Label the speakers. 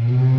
Speaker 1: Mm-hmm.